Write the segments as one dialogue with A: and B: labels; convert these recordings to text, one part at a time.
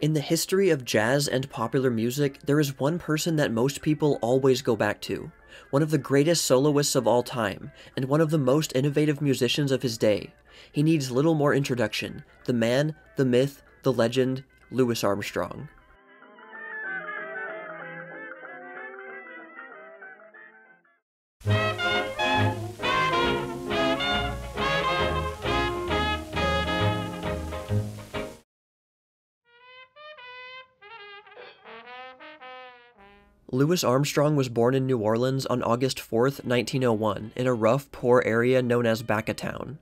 A: In the history of jazz and popular music, there is one person that most people always go back to, one of the greatest soloists of all time, and one of the most innovative musicians of his day. He needs little more introduction the man, the myth, the legend, Louis Armstrong. Louis Armstrong was born in New Orleans on August 4, 1901, in a rough, poor area known as Back o' Town.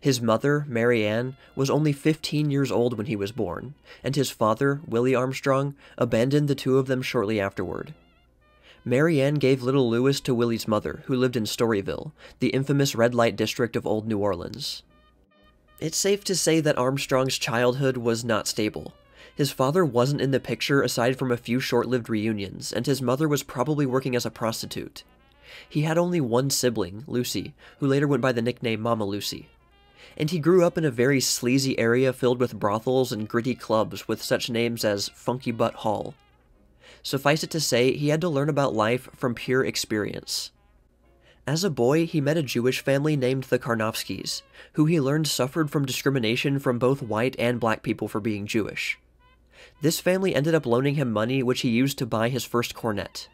A: His mother, Mary Ann, was only 15 years old when he was born, and his father, Willie Armstrong, abandoned the two of them shortly afterward. Mary Ann gave little Louis to Willie's mother, who lived in Storyville, the infamous red light district of Old New Orleans. It's safe to say that Armstrong's childhood was not stable. His father wasn't in the picture aside from a few short lived reunions, and his mother was probably working as a prostitute. He had only one sibling, Lucy, who later went by the nickname Mama Lucy. And he grew up in a very sleazy area filled with brothels and gritty clubs with such names as Funky Butt Hall. Suffice it to say, he had to learn about life from pure experience. As a boy, he met a Jewish family named the Karnofskis, who he learned suffered from discrimination from both white and black people for being Jewish. This family ended up loaning him money which he used to buy his first cornet.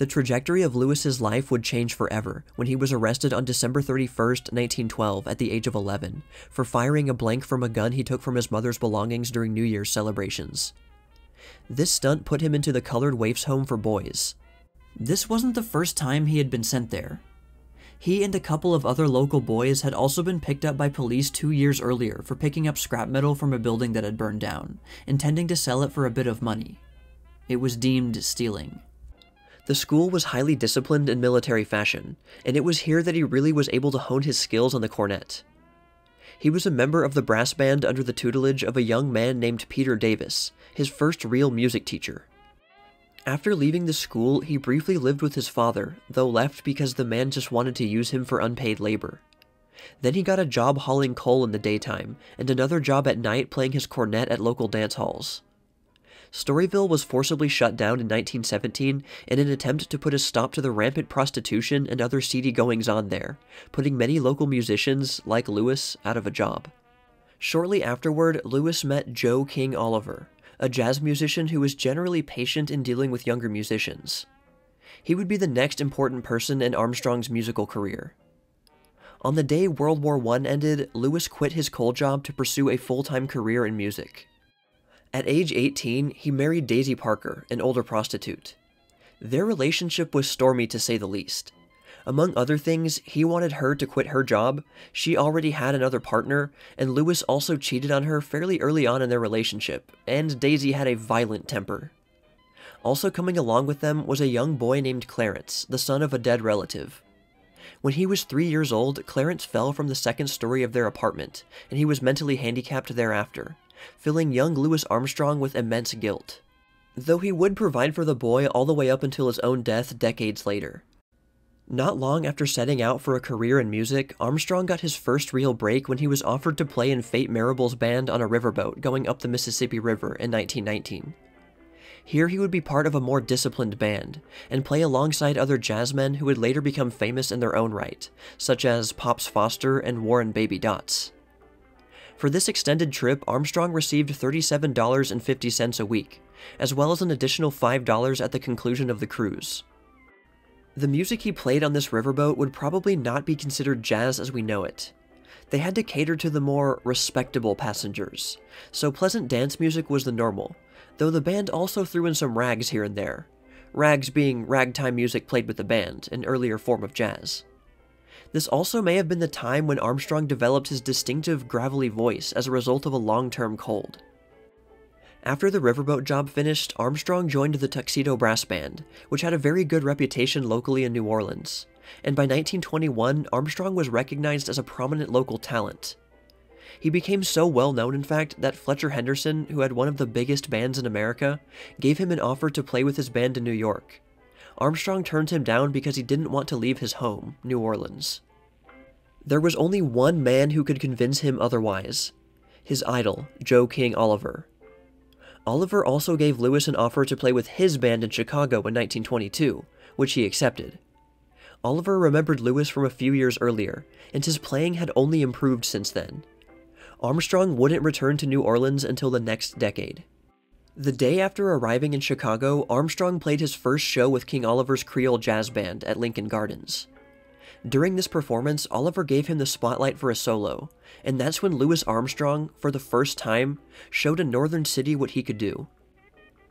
A: The trajectory of Louis's life would change forever when he was arrested on December 31, 1912, at the age of 11, for firing a blank from a gun he took from his mother's belongings during New Year's celebrations. This stunt put him into the Colored Waifs Home for Boys. This wasn't the first time he had been sent there. He and a couple of other local boys had also been picked up by police two years earlier for picking up scrap metal from a building that had burned down, intending to sell it for a bit of money. It was deemed stealing. The school was highly disciplined in military fashion, and it was here that he really was able to hone his skills on the cornet. He was a member of the brass band under the tutelage of a young man named Peter Davis, his first real music teacher. After leaving the school, he briefly lived with his father, though left because the man just wanted to use him for unpaid labor. Then he got a job hauling coal in the daytime, and another job at night playing his cornet at local dance halls. Storyville was forcibly shut down in 1917 in an attempt to put a stop to the rampant prostitution and other seedy goings on there, putting many local musicians, like Louis, out of a job. Shortly afterward, Louis met Joe King Oliver, a jazz musician who was generally patient in dealing with younger musicians. He would be the next important person in Armstrong's musical career. On the day World War I ended, Louis quit his coal job to pursue a full-time career in music. At age 18, he married Daisy Parker, an older prostitute. Their relationship was stormy to say the least. Among other things, he wanted her to quit her job, she already had another partner, and Louis also cheated on her fairly early on in their relationship, and Daisy had a violent temper. Also coming along with them was a young boy named Clarence, the son of a dead relative. When he was three years old, Clarence fell from the second story of their apartment, and he was mentally handicapped thereafter, filling young Louis Armstrong with immense guilt. Though he would provide for the boy all the way up until his own death decades later. Not long after setting out for a career in music, Armstrong got his first real break when he was offered to play in Fate Marable's band on a riverboat going up the Mississippi River in 1919. Here he would be part of a more disciplined band, and play alongside other jazzmen who would later become famous in their own right, such as Pops Foster and Warren Baby Dodds. For this extended trip, Armstrong received $37.50 a week, as well as an additional $5 at the conclusion of the cruise. The music he played on this riverboat would probably not be considered jazz as we know it. They had to cater to the more respectable passengers, so pleasant dance music was the normal, though the band also threw in some rags here and there. Rags being ragtime music played with the band, an earlier form of jazz. This also may have been the time when Armstrong developed his distinctive gravelly voice as a result of a long-term cold. After the riverboat job finished, Armstrong joined the Tuxedo Brass Band, which had a very good reputation locally in New Orleans, and by 1921, Armstrong was recognized as a prominent local talent. He became so well known, in fact, that Fletcher Henderson, who had one of the biggest bands in America, gave him an offer to play with his band in New York. Armstrong turned him down because he didn't want to leave his home, New Orleans. There was only one man who could convince him otherwise his idol, Joe King Oliver. Oliver also gave Louis an offer to play with his band in Chicago in 1922, which he accepted. Oliver remembered Louis from a few years earlier, and his playing had only improved since then. Armstrong wouldn't return to New Orleans until the next decade. The day after arriving in Chicago, Armstrong played his first show with King Oliver's Creole Jazz Band at Lincoln Gardens. During this performance, Oliver gave him the spotlight for a solo, and that's when Louis Armstrong, for the first time, showed a northern city what he could do.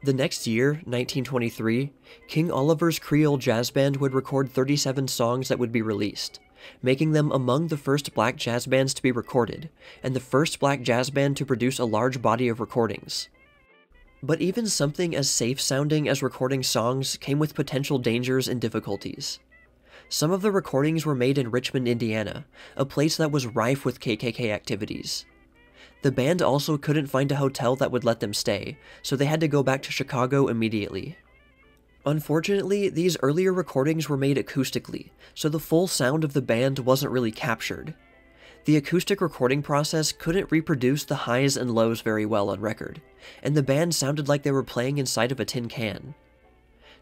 A: The next year, 1923, King Oliver's Creole Jazz Band would record 37 songs that would be released, making them among the first black jazz bands to be recorded, and the first black jazz band to produce a large body of recordings. But even something as safe sounding as recording songs came with potential dangers and difficulties. Some of the recordings were made in Richmond, Indiana, a place that was rife with KKK activities. The band also couldn't find a hotel that would let them stay, so they had to go back to Chicago immediately. Unfortunately, these earlier recordings were made acoustically, so the full sound of the band wasn't really captured. The acoustic recording process couldn't reproduce the highs and lows very well on record, and the band sounded like they were playing inside of a tin can.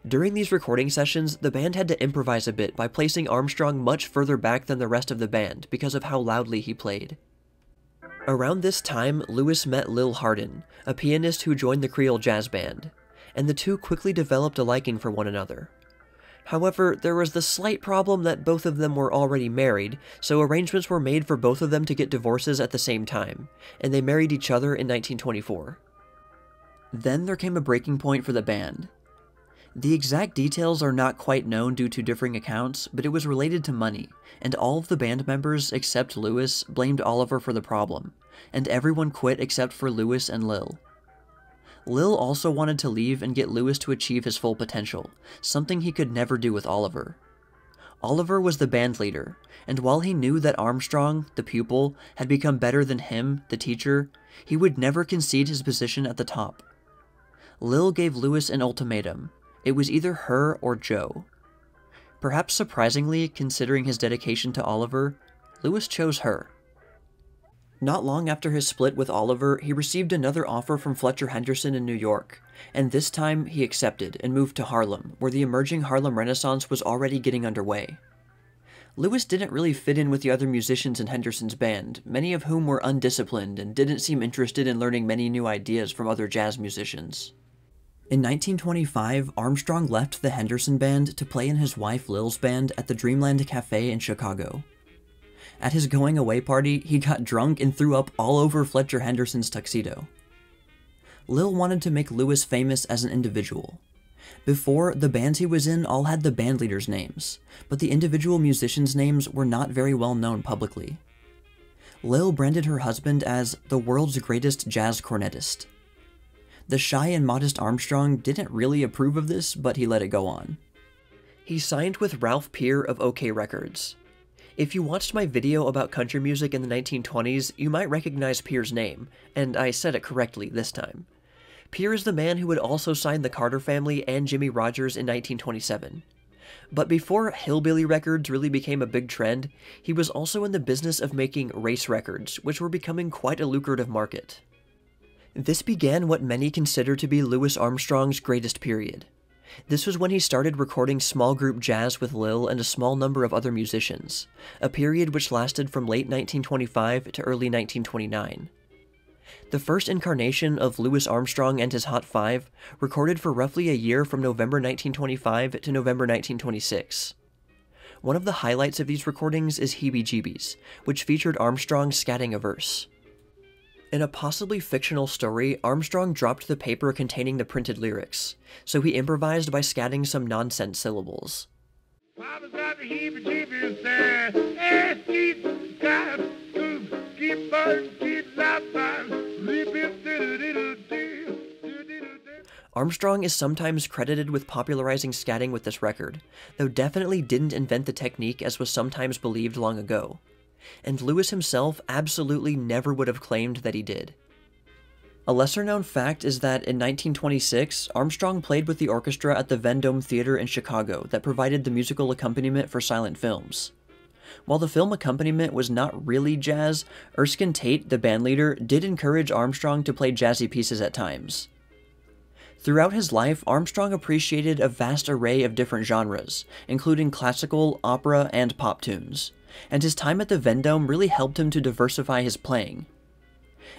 A: During these recording sessions, the band had to improvise a bit by placing Armstrong much further back than the rest of the band because of how loudly he played. Around this time, Louis met Lil Hardin, a pianist who joined the Creole Jazz Band, and the two quickly developed a liking for one another. However, there was the slight problem that both of them were already married, so arrangements were made for both of them to get divorces at the same time, and they married each other in 1924. Then there came a breaking point for the band. The exact details are not quite known due to differing accounts, but it was related to money, and all of the band members except Louis blamed Oliver for the problem, and everyone quit except for Louis and Lil. Lil also wanted to leave and get Louis to achieve his full potential, something he could never do with Oliver. Oliver was the band leader, and while he knew that Armstrong, the pupil, had become better than him, the teacher, he would never concede his position at the top. Lil gave Louis an ultimatum it was either her or Joe. Perhaps surprisingly, considering his dedication to Oliver, Louis chose her. Not long after his split with Oliver, he received another offer from Fletcher Henderson in New York, and this time he accepted and moved to Harlem, where the emerging Harlem Renaissance was already getting underway. Louis didn't really fit in with the other musicians in Henderson's band, many of whom were undisciplined and didn't seem interested in learning many new ideas from other jazz musicians. In 1925, Armstrong left the Henderson Band to play in his wife Lil's band at the Dreamland Cafe in Chicago. At his going away party, he got drunk and threw up all over Fletcher Henderson's tuxedo. Lil wanted to make Louis famous as an individual. Before, the bands he was in all had the bandleaders' names, but the individual musicians' names were not very well known publicly. Lil branded her husband as the world's greatest jazz cornetist. The shy and modest Armstrong didn't really approve of this, but he let it go on. He signed with Ralph Peer of OKeh Records. If you watched my video about country music in the 1920s, you might recognize Peer's name, and I said it correctly this time. Peer is the man who would also sign the Carter family and Jimmie Rodgers in 1927. But before Hillbilly Records really became a big trend, he was also in the business of making race records, which were becoming quite a lucrative market. This began what many consider to be Louis Armstrong's greatest period. This was when he started recording small group jazz with Lil and a small number of other musicians, a period which lasted from late 1925 to early 1929. The first incarnation of Louis Armstrong and his Hot Five recorded for roughly a year from November 1925 to November 1926. One of the highlights of these recordings is Heebie Jeebies, which featured Armstrong scatting a verse. In a possibly fictional story, Armstrong dropped the paper containing the printed lyrics, so he improvised by scatting some nonsense syllables. Armstrong is sometimes credited with popularizing scatting with this record, though definitely didn't invent the technique as was sometimes believed long ago and Louis himself absolutely never would have claimed that he did. A lesser known fact is that in 1926, Armstrong played with the orchestra at the Vendome Theater in Chicago that provided the musical accompaniment for silent films. While the film accompaniment was not really jazz, Erskine Tate, the bandleader, did encourage Armstrong to play jazzy pieces at times. Throughout his life, Armstrong appreciated a vast array of different genres, including classical, opera, and pop tunes, and his time at the Vendome really helped him to diversify his playing.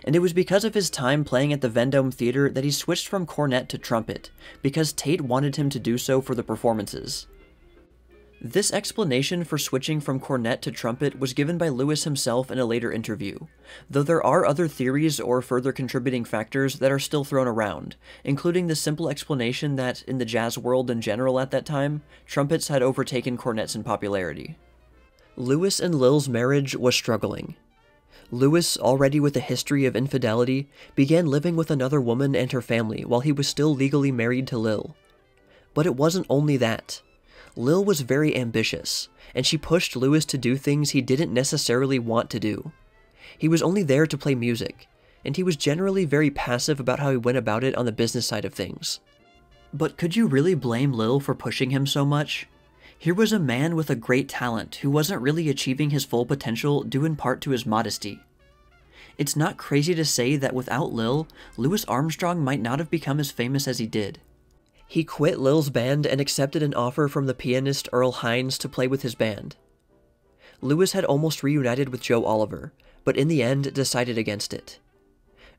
A: And it was because of his time playing at the Vendome Theater that he switched from cornet to trumpet, because Tate wanted him to do so for the performances. This explanation for switching from cornet to trumpet was given by Louis himself in a later interview, though there are other theories or further contributing factors that are still thrown around, including the simple explanation that, in the jazz world in general at that time, trumpets had overtaken cornets in popularity. Louis and Lil's marriage was struggling. Louis, already with a history of infidelity, began living with another woman and her family while he was still legally married to Lil. But it wasn't only that. Lil was very ambitious, and she pushed Louis to do things he didn't necessarily want to do. He was only there to play music, and he was generally very passive about how he went about it on the business side of things. But could you really blame Lil for pushing him so much? Here was a man with a great talent who wasn't really achieving his full potential due in part to his modesty. It's not crazy to say that without Lil, Louis Armstrong might not have become as famous as he did. He quit Lil's band and accepted an offer from the pianist Earl Hines to play with his band. Louis had almost reunited with Joe Oliver, but in the end decided against it.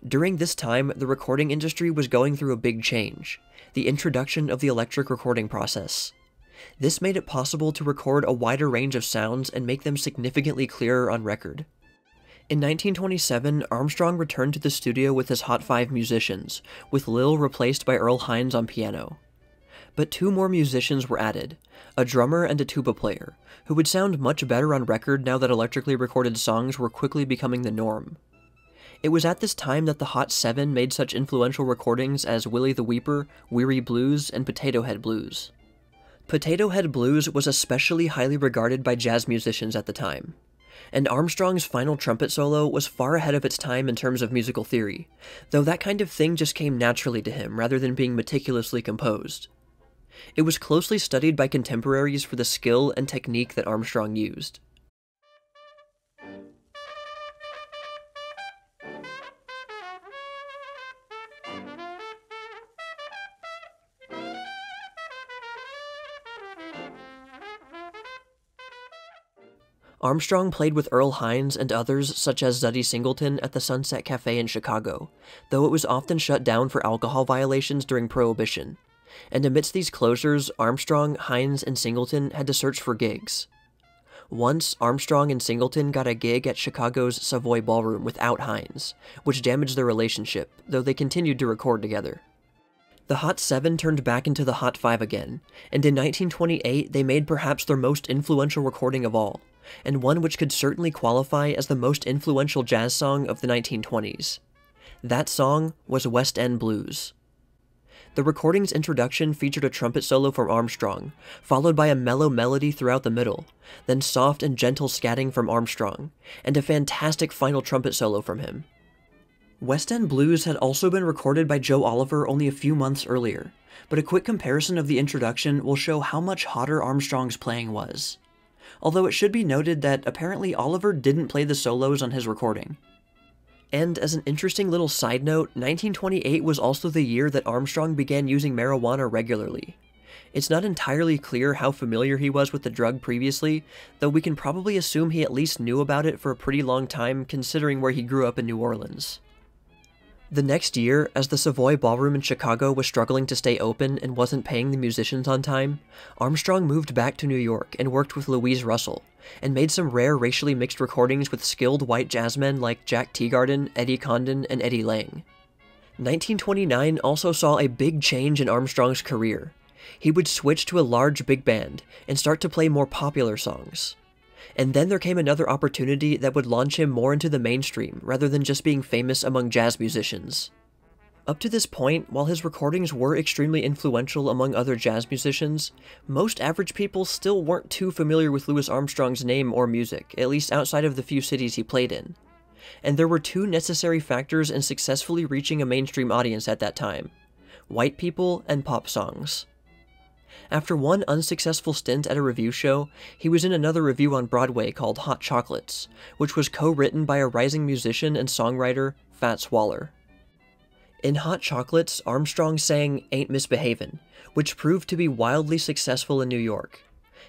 A: During this time, the recording industry was going through a big change the introduction of the electric recording process. This made it possible to record a wider range of sounds and make them significantly clearer on record. In 1927, Armstrong returned to the studio with his Hot Five musicians, with Lil replaced by Earl Hines on piano. But two more musicians were added a drummer and a tuba player, who would sound much better on record now that electrically recorded songs were quickly becoming the norm. It was at this time that the Hot Seven made such influential recordings as Willie the Weeper, Weary Blues, and Potato Head Blues. Potato Head Blues was especially highly regarded by jazz musicians at the time and Armstrong's final trumpet solo was far ahead of its time in terms of musical theory, though that kind of thing just came naturally to him rather than being meticulously composed. It was closely studied by contemporaries for the skill and technique that Armstrong used. Armstrong played with Earl Hines and others such as Zutty Singleton at the Sunset Cafe in Chicago, though it was often shut down for alcohol violations during Prohibition. And amidst these closures, Armstrong, Hines, and Singleton had to search for gigs. Once, Armstrong and Singleton got a gig at Chicago's Savoy Ballroom without Hines, which damaged their relationship, though they continued to record together. The Hot Seven turned back into the Hot Five again, and in 1928 they made perhaps their most influential recording of all, and one which could certainly qualify as the most influential jazz song of the 1920s. That song was West End Blues. The recording's introduction featured a trumpet solo from Armstrong, followed by a mellow melody throughout the middle, then soft and gentle scatting from Armstrong, and a fantastic final trumpet solo from him. West End Blues had also been recorded by Joe Oliver only a few months earlier, but a quick comparison of the introduction will show how much hotter Armstrong's playing was although it should be noted that apparently Oliver didn't play the solos on his recording. And as an interesting little side note, 1928 was also the year that Armstrong began using marijuana regularly. It's not entirely clear how familiar he was with the drug previously, though we can probably assume he at least knew about it for a pretty long time considering where he grew up in New Orleans. The next year, as the Savoy Ballroom in Chicago was struggling to stay open and wasn't paying the musicians on time, Armstrong moved back to New York and worked with Luis Russell, and made some rare racially mixed recordings with skilled white jazzmen like Jack Teagarden, Eddie Condon, and Eddie Lang. 1929 also saw a big change in Armstrong's career. He would switch to a large big band and start to play more popular songs. And then there came another opportunity that would launch him more into the mainstream rather than just being famous among jazz musicians. Up to this point, while his recordings were extremely influential among other jazz musicians, most average people still weren't too familiar with Louis Armstrong's name or music, at least outside of the few cities he played in. And there were two necessary factors in successfully reaching a mainstream audience at that time white people and pop songs. After one unsuccessful stint at a revue show, he was in another revue on Broadway called Hot Chocolates, which was co written by a rising musician and songwriter, Fats Waller. In Hot Chocolates, Armstrong sang Ain't Misbehavin', which proved to be wildly successful in New York.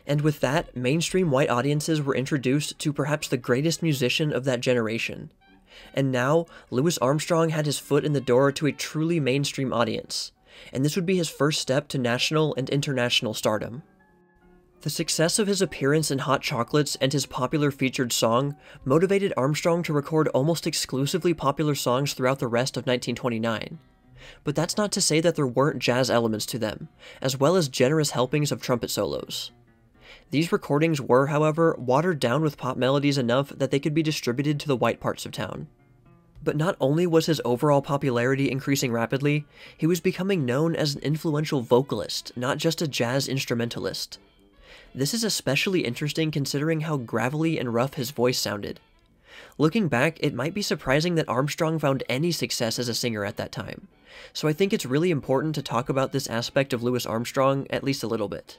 A: And with that, mainstream white audiences were introduced to perhaps the greatest musician of that generation. And now, Louis Armstrong had his foot in the door to a truly mainstream audience and this would be his first step to national and international stardom. The success of his appearance in Hot Chocolates and his popular featured song motivated Armstrong to record almost exclusively popular songs throughout the rest of 1929. But that's not to say that there weren't jazz elements to them, as well as generous helpings of trumpet solos. These recordings were, however, watered down with pop melodies enough that they could be distributed to the white parts of town. But not only was his overall popularity increasing rapidly, he was becoming known as an influential vocalist, not just a jazz instrumentalist. This is especially interesting considering how gravelly and rough his voice sounded. Looking back, it might be surprising that Armstrong found any success as a singer at that time, so I think it's really important to talk about this aspect of Louis Armstrong at least a little bit.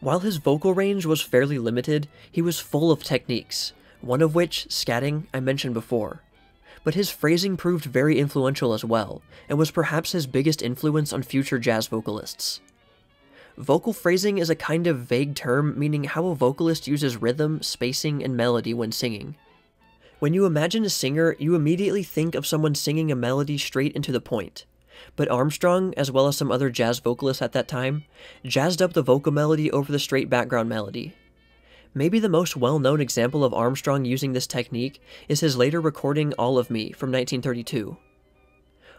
A: While his vocal range was fairly limited, he was full of techniques, one of which, scatting, I mentioned before but his phrasing proved very influential as well, and was perhaps his biggest influence on future jazz vocalists. Vocal phrasing is a kind of vague term meaning how a vocalist uses rhythm, spacing, and melody when singing. When you imagine a singer, you immediately think of someone singing a melody straight into the point. But Armstrong, as well as some other jazz vocalists at that time, jazzed up the vocal melody over the straight background melody. Maybe the most well known example of Armstrong using this technique is his later recording All of Me from 1932.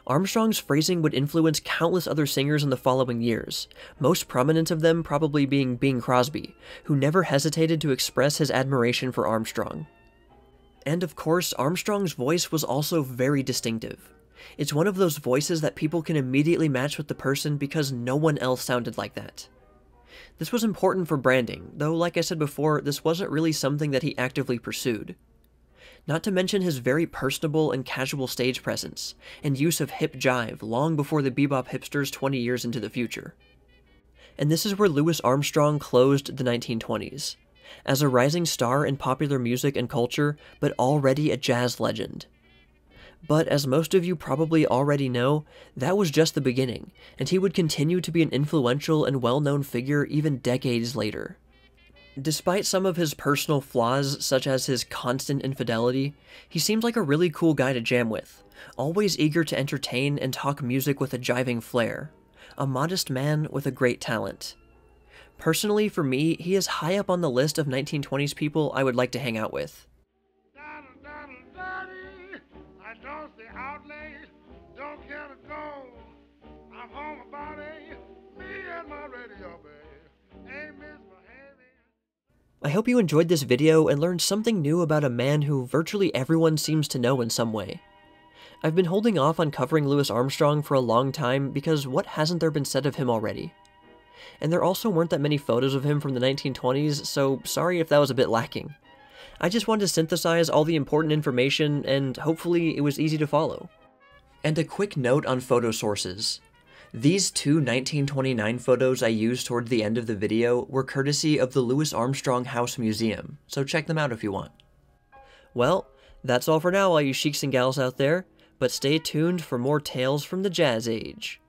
A: Armstrong's phrasing would influence countless other singers in the following years, most prominent of them probably being Bing Crosby, who never hesitated to express his admiration for Armstrong. And of course, Armstrong's voice was also very distinctive. It's one of those voices that people can immediately match with the person because no one else sounded like that. This was important for branding, though like I said before, this wasn't really something that he actively pursued. Not to mention his very personable and casual stage presence, and use of hip jive long before the bebop hipsters 20 years into the future. And this is where Louis Armstrong closed the 1920s, as a rising star in popular music and culture, but already a jazz legend. But as most of you probably already know, that was just the beginning, and he would continue to be an influential and well known figure even decades later. Despite some of his personal flaws, such as his constant infidelity, he seemed like a really cool guy to jam with, always eager to entertain and talk music with a jiving flair. A modest man with a great talent. Personally, for me, he is high up on the list of 1920s people I would like to hang out with. I hope you enjoyed this video and learned something new about a man who virtually everyone seems to know in some way. I've been holding off on covering Louis Armstrong for a long time because what hasn't there been said of him already? And there also weren't that many photos of him from the 1920s, so sorry if that was a bit lacking. I just wanted to synthesize all the important information, and hopefully it was easy to follow. And a quick note on photo sources. These two 1929 photos I used toward the end of the video were courtesy of the Louis Armstrong House Museum, so check them out if you want. Well, that's all for now all you sheiks and gals out there, but stay tuned for more tales from the Jazz Age.